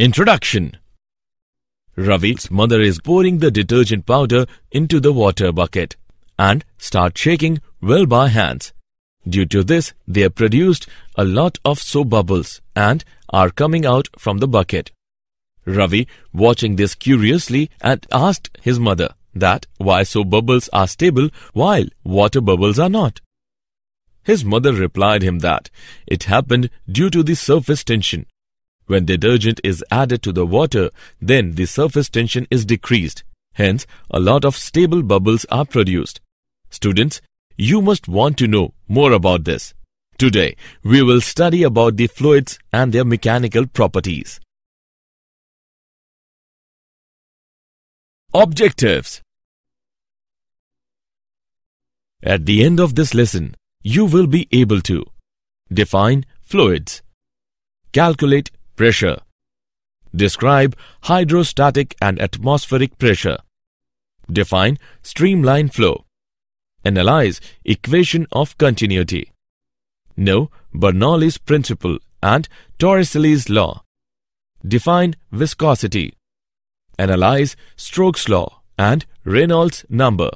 Introduction Ravi's mother is pouring the detergent powder into the water bucket and start shaking well by hands. Due to this, they have produced a lot of soap bubbles and are coming out from the bucket. Ravi, watching this curiously, had asked his mother that why soap bubbles are stable while water bubbles are not. His mother replied him that it happened due to the surface tension when detergent is added to the water, then the surface tension is decreased. Hence, a lot of stable bubbles are produced. Students, you must want to know more about this. Today, we will study about the fluids and their mechanical properties. Objectives At the end of this lesson, you will be able to define fluids, calculate Pressure. Describe hydrostatic and atmospheric pressure. Define streamline flow. Analyze equation of continuity. Know Bernoulli's principle and Torricelli's law. Define viscosity. Analyze Stokes' law and Reynolds number.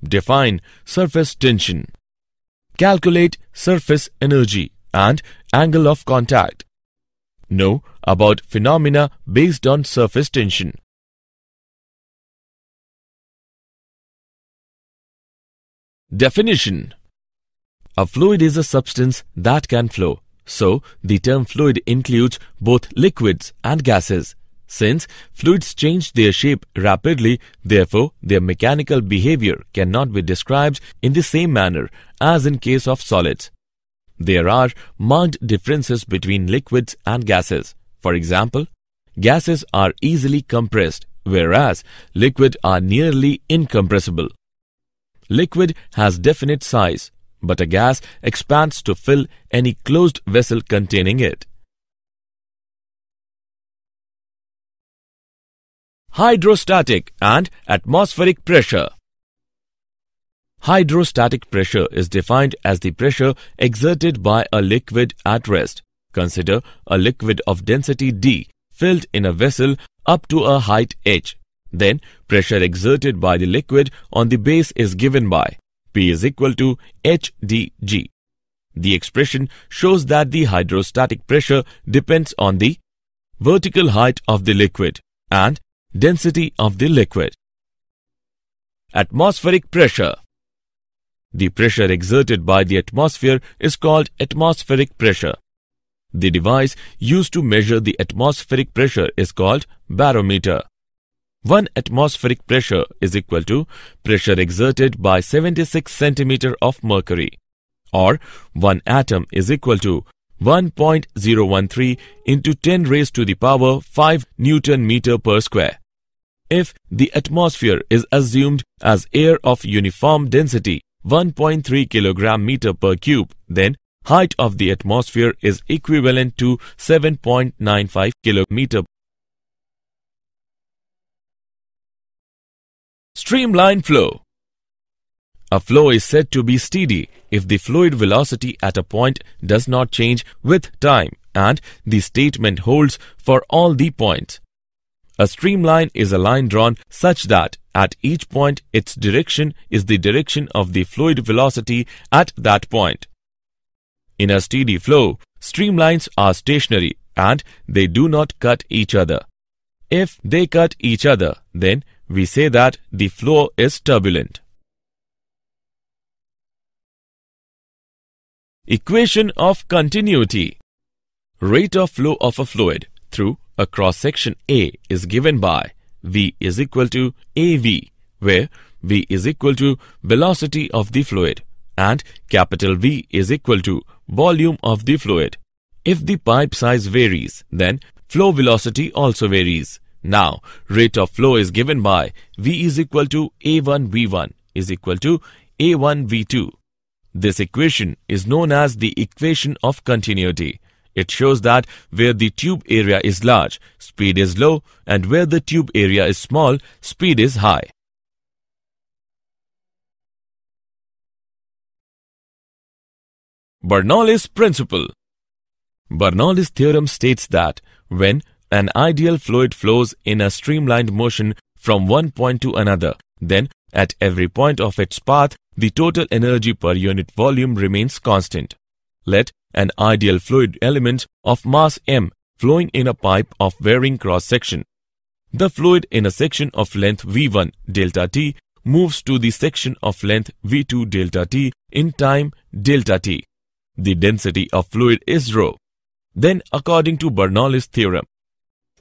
Define surface tension. Calculate surface energy and angle of contact know about phenomena based on surface tension. Definition A fluid is a substance that can flow. So, the term fluid includes both liquids and gases. Since fluids change their shape rapidly, therefore their mechanical behavior cannot be described in the same manner as in case of solids. There are marked differences between liquids and gases. For example, gases are easily compressed, whereas liquid are nearly incompressible. Liquid has definite size, but a gas expands to fill any closed vessel containing it. Hydrostatic and atmospheric pressure Hydrostatic pressure is defined as the pressure exerted by a liquid at rest. Consider a liquid of density D filled in a vessel up to a height h. Then pressure exerted by the liquid on the base is given by P is equal to HdG. The expression shows that the hydrostatic pressure depends on the vertical height of the liquid and density of the liquid. Atmospheric pressure the pressure exerted by the atmosphere is called atmospheric pressure. The device used to measure the atmospheric pressure is called barometer. 1 atmospheric pressure is equal to pressure exerted by 76 centimeter of mercury or 1 atom is equal to 1.013 into 10 raised to the power 5 Newton meter per square. If the atmosphere is assumed as air of uniform density, 1.3 kilogram meter per cube, then height of the atmosphere is equivalent to 7.95 kilometer. Streamline flow. A flow is said to be steady if the fluid velocity at a point does not change with time and the statement holds for all the points. A streamline is a line drawn such that at each point its direction is the direction of the fluid velocity at that point. In a steady flow, streamlines are stationary and they do not cut each other. If they cut each other, then we say that the flow is turbulent. Equation of continuity Rate of flow of a fluid through a cross-section A is given by V is equal to AV, where V is equal to velocity of the fluid and capital V is equal to volume of the fluid. If the pipe size varies, then flow velocity also varies. Now, rate of flow is given by V is equal to A1V1 is equal to A1V2. This equation is known as the equation of continuity. It shows that where the tube area is large, speed is low and where the tube area is small, speed is high. Bernoulli's principle Bernoulli's theorem states that when An ideal fluid flows in a streamlined motion from one point to another. Then, at every point of its path, the total energy per unit volume remains constant. Let an ideal fluid element of mass m flowing in a pipe of varying cross section. The fluid in a section of length v1 delta t moves to the section of length v2 delta t in time delta t. The density of fluid is rho. Then according to Bernoulli's theorem,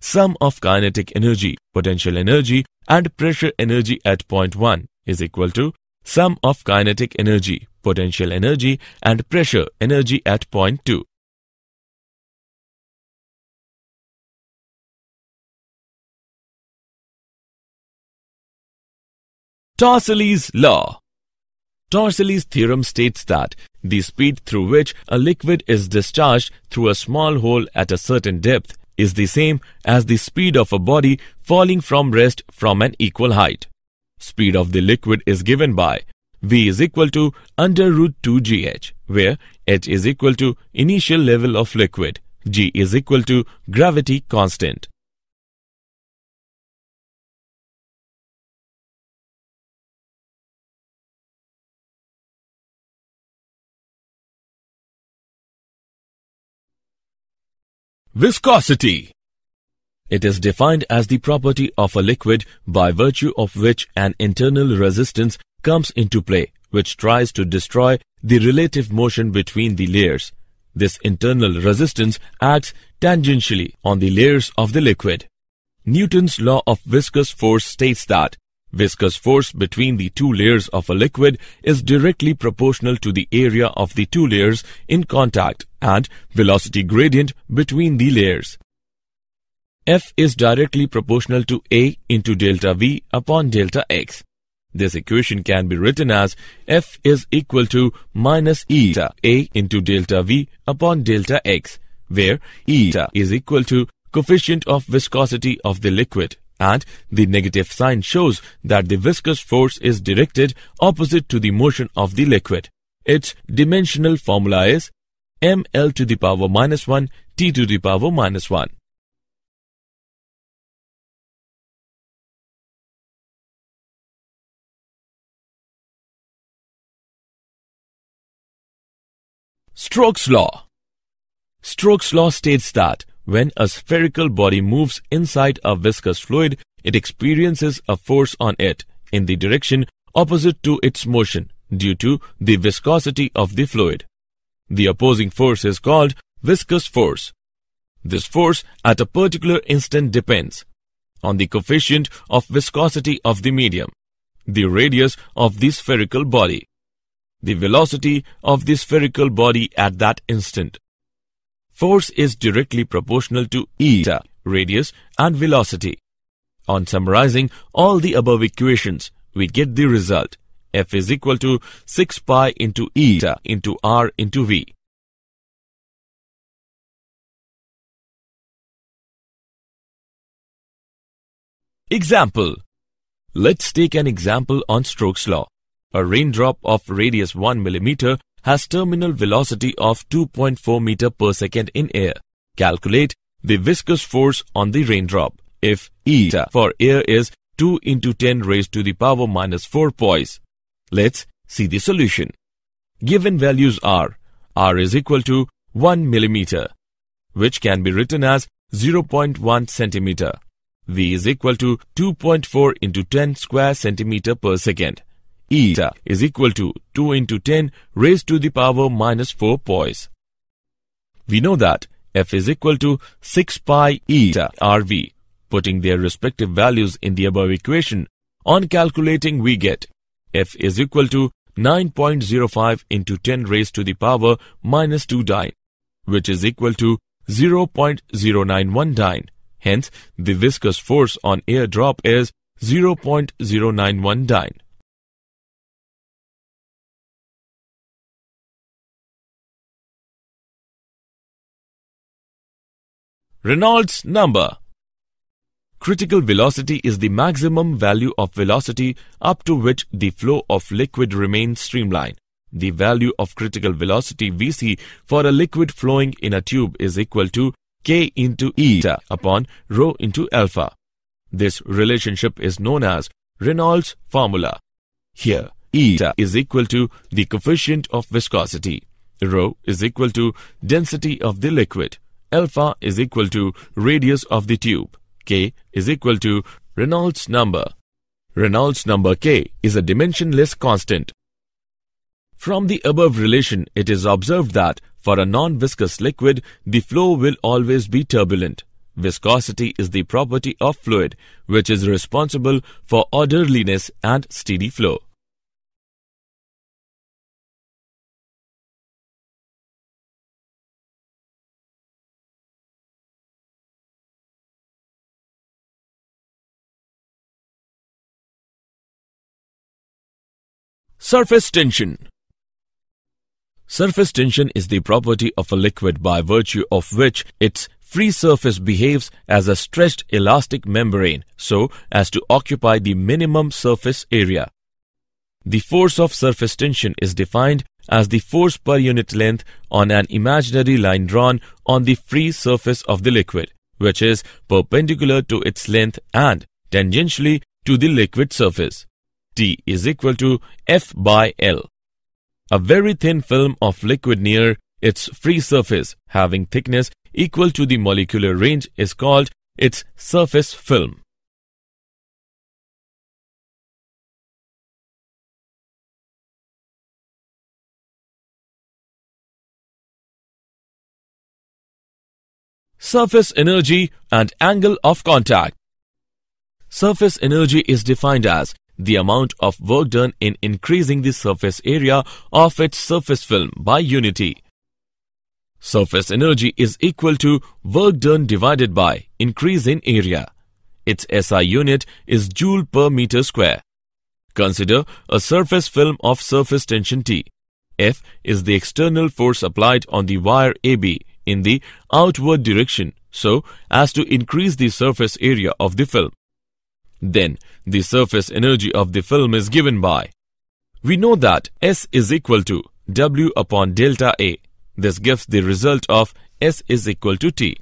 sum of kinetic energy, potential energy and pressure energy at point 1 is equal to sum of kinetic energy, potential energy and pressure energy at point 2. Torricelli's law Torricelli's theorem states that the speed through which a liquid is discharged through a small hole at a certain depth is the same as the speed of a body falling from rest from an equal height. Speed of the liquid is given by V is equal to under root 2 gh, where h is equal to initial level of liquid, g is equal to gravity constant. Viscosity It is defined as the property of a liquid by virtue of which an internal resistance comes into play which tries to destroy the relative motion between the layers. This internal resistance acts tangentially on the layers of the liquid. Newton's law of viscous force states that viscous force between the two layers of a liquid is directly proportional to the area of the two layers in contact and velocity gradient between the layers. F is directly proportional to A into delta V upon delta X. This equation can be written as F is equal to minus eta A into delta V upon delta X, where eta is equal to coefficient of viscosity of the liquid and the negative sign shows that the viscous force is directed opposite to the motion of the liquid. Its dimensional formula is ml to the power minus 1 t to the power minus 1. Stokes' law Stokes' law states that when a spherical body moves inside a viscous fluid, it experiences a force on it in the direction opposite to its motion due to the viscosity of the fluid. The opposing force is called viscous force. This force at a particular instant depends on the coefficient of viscosity of the medium, the radius of the spherical body, the velocity of the spherical body at that instant, Force is directly proportional to eta, radius and velocity. On summarizing all the above equations, we get the result. F is equal to 6 pi into eta into r into v. Example. Let's take an example on Stokes' law. A raindrop of radius 1 millimeter has terminal velocity of 2.4 meter per second in air. Calculate the viscous force on the raindrop. If eta for air is 2 into 10 raised to the power minus 4 poise. Let's see the solution. Given values are r is equal to 1 millimeter, which can be written as 0.1 centimeter. V is equal to 2.4 into 10 square centimeter per second eta is equal to 2 into 10 raised to the power minus 4 poise. We know that f is equal to 6 pi eta rv. Putting their respective values in the above equation, on calculating we get f is equal to 9.05 into 10 raised to the power minus 2 dyne, which is equal to 0.091 dyne. Hence, the viscous force on air drop is 0.091 dyne. Reynolds number. Critical velocity is the maximum value of velocity up to which the flow of liquid remains streamlined. The value of critical velocity Vc for a liquid flowing in a tube is equal to K into eta upon rho into alpha. This relationship is known as Reynolds formula. Here, eta is equal to the coefficient of viscosity. Rho is equal to density of the liquid. Alpha is equal to radius of the tube. K is equal to Reynolds number. Reynolds number K is a dimensionless constant. From the above relation, it is observed that for a non-viscous liquid, the flow will always be turbulent. Viscosity is the property of fluid, which is responsible for orderliness and steady flow. Surface tension Surface tension is the property of a liquid by virtue of which its free surface behaves as a stretched elastic membrane so as to occupy the minimum surface area. The force of surface tension is defined as the force per unit length on an imaginary line drawn on the free surface of the liquid, which is perpendicular to its length and tangentially to the liquid surface. T is equal to F by L. A very thin film of liquid near its free surface having thickness equal to the molecular range is called its surface film. Surface energy and angle of contact. Surface energy is defined as the amount of work done in increasing the surface area of its surface film by unity. Surface energy is equal to work done divided by increase in area. Its SI unit is joule per meter square. Consider a surface film of surface tension T. F is the external force applied on the wire AB in the outward direction so as to increase the surface area of the film. Then the surface energy of the film is given by. We know that S is equal to W upon delta A. This gives the result of S is equal to T.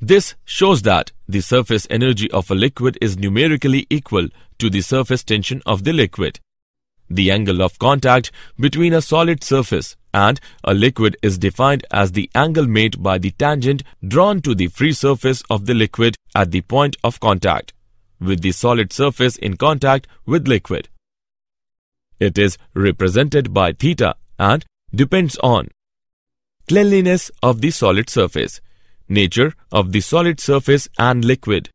This shows that the surface energy of a liquid is numerically equal to the surface tension of the liquid. The angle of contact between a solid surface and a liquid is defined as the angle made by the tangent drawn to the free surface of the liquid at the point of contact with the solid surface in contact with liquid. It is represented by theta and depends on cleanliness of the solid surface, nature of the solid surface and liquid,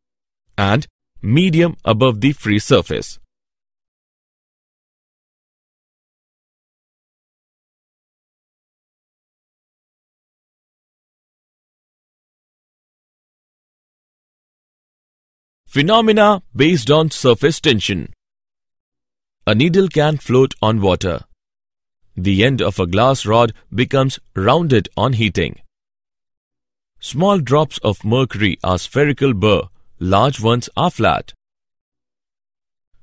and medium above the free surface. Phenomena based on surface tension. A needle can float on water. The end of a glass rod becomes rounded on heating. Small drops of mercury are spherical burr, large ones are flat.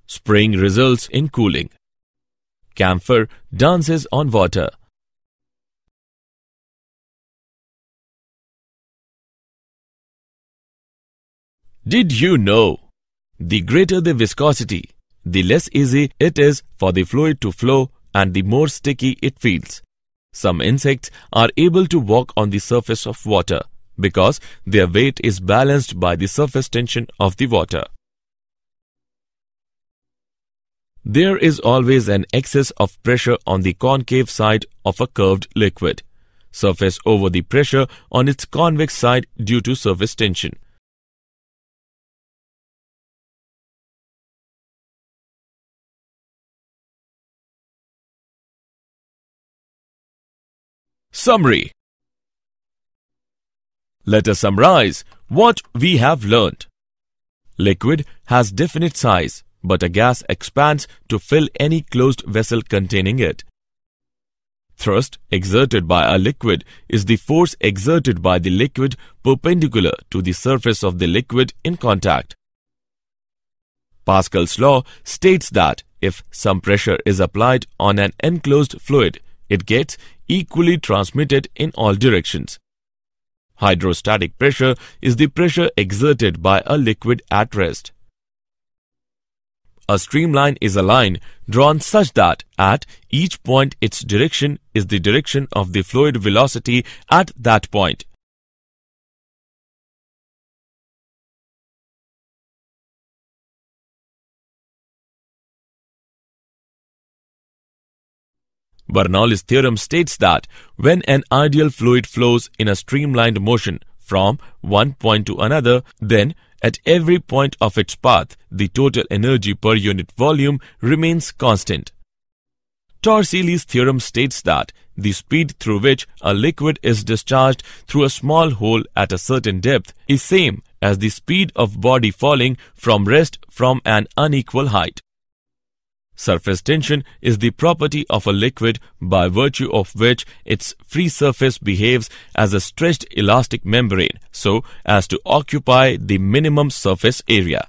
Spraying results in cooling. Camphor dances on water. Did you know? The greater the viscosity, the less easy it is for the fluid to flow and the more sticky it feels. Some insects are able to walk on the surface of water because their weight is balanced by the surface tension of the water. There is always an excess of pressure on the concave side of a curved liquid, surface over the pressure on its convex side due to surface tension. Summary Let us summarize what we have learned. Liquid has definite size, but a gas expands to fill any closed vessel containing it. Thrust exerted by a liquid is the force exerted by the liquid perpendicular to the surface of the liquid in contact. Pascal's law states that if some pressure is applied on an enclosed fluid, it gets equally transmitted in all directions. Hydrostatic pressure is the pressure exerted by a liquid at rest. A streamline is a line drawn such that at each point its direction is the direction of the fluid velocity at that point. Bernoulli's theorem states that when an ideal fluid flows in a streamlined motion from one point to another, then at every point of its path, the total energy per unit volume remains constant. Torricelli's theorem states that the speed through which a liquid is discharged through a small hole at a certain depth is same as the speed of body falling from rest from an unequal height. Surface tension is the property of a liquid by virtue of which its free surface behaves as a stretched elastic membrane so as to occupy the minimum surface area.